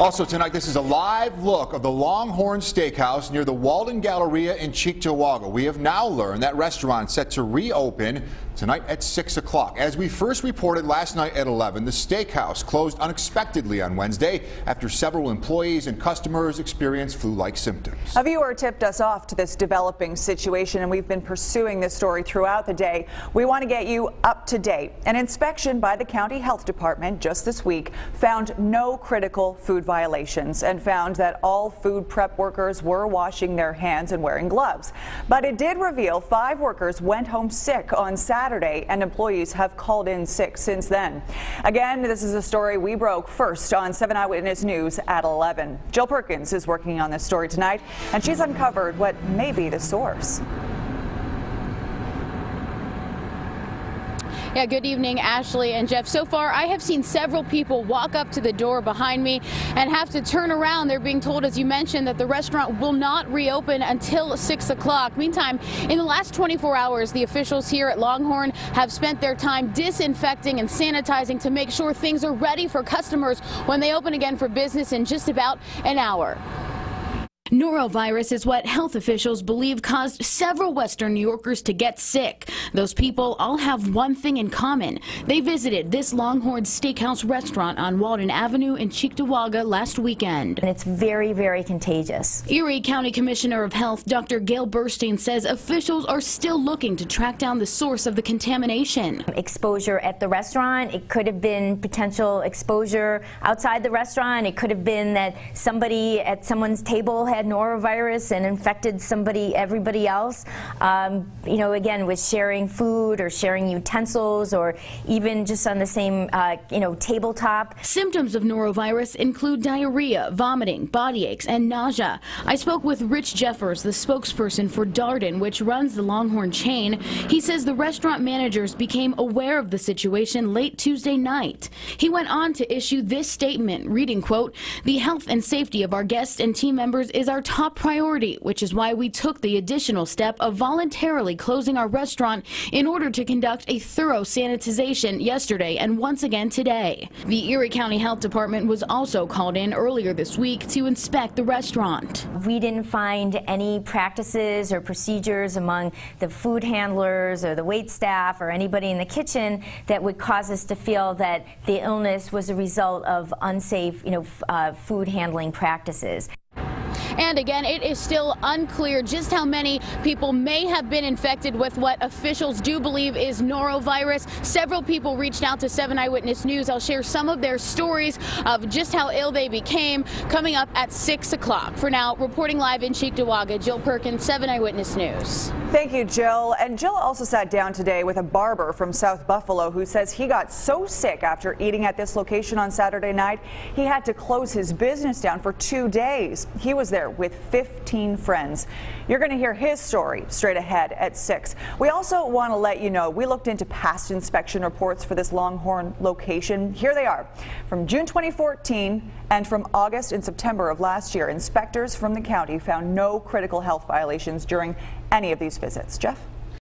Also tonight, this is a live look of the Longhorn Steakhouse near the Walden Galleria in Cheektowaga. We have now learned that restaurant set to reopen tonight at 6 o'clock. As we first reported last night at 11, the steakhouse closed unexpectedly on Wednesday after several employees and customers experienced flu-like symptoms. A viewer tipped us off to this developing situation, and we've been pursuing this story throughout the day. We want to get you up to date. An inspection by the county health department just this week found no critical food violations and found that all food prep workers were washing their hands and wearing gloves. But it did reveal five workers went home sick on Saturday. And employees have called in sick since then. Again, this is a story we broke first on 7 Eyewitness News at 11. Jill Perkins is working on this story tonight, and she's uncovered what may be the source. Yeah, good evening, Ashley and Jeff. So far, I have seen several people walk up to the door behind me and have to turn around. They're being told, as you mentioned, that the restaurant will not reopen until 6 o'clock. Meantime, in the last 24 hours, the officials here at Longhorn have spent their time disinfecting and sanitizing to make sure things are ready for customers when they open again for business in just about an hour. Norovirus is what health officials believe caused several Western New Yorkers to get sick. Those people all have one thing in common. They visited this Longhorn Steakhouse restaurant on Walden Avenue in Cheektowaga last weekend. And it's very, very contagious. Erie County Commissioner of Health Dr. Gale Burstein says officials are still looking to track down the source of the contamination. Exposure at the restaurant, it could have been potential exposure outside the restaurant. It could have been that somebody at someone's table had had norovirus and infected somebody, everybody else, um, you know, again, with sharing food or sharing utensils or even just on the same, uh, you know, tabletop. Symptoms of norovirus include diarrhea, vomiting, body aches, and nausea. I spoke with Rich Jeffers, the spokesperson for Darden, which runs the Longhorn chain. He says the restaurant managers became aware of the situation late Tuesday night. He went on to issue this statement, reading, quote, the health and safety of our guests and team members is our top priority, which is why we took the additional step of voluntarily closing our restaurant in order to conduct a thorough sanitization yesterday and once again today. The Erie County Health Department was also called in earlier this week to inspect the restaurant. We didn't find any practices or procedures among the food handlers or the wait staff or anybody in the kitchen that would cause us to feel that the illness was a result of unsafe, you know, uh, food handling practices. And again, it is still unclear just how many people may have been infected with what officials do believe is norovirus. Several people reached out to 7 Eyewitness News. I'll share some of their stories of just how ill they became coming up at 6 o'clock. For now, reporting live in Cheektowaga, Jill Perkins, 7 Eyewitness News. Thank you, Jill. And Jill also sat down today with a barber from South Buffalo who says he got so sick after eating at this location on Saturday night, he had to close his business down for two days. He was with 15 friends. You're going to hear his story straight ahead at 6. We also want to let you know we looked into past inspection reports for this Longhorn location. Here they are. From June 2014 and from August and September of last year, inspectors from the county found no critical health violations during any of these visits. Jeff?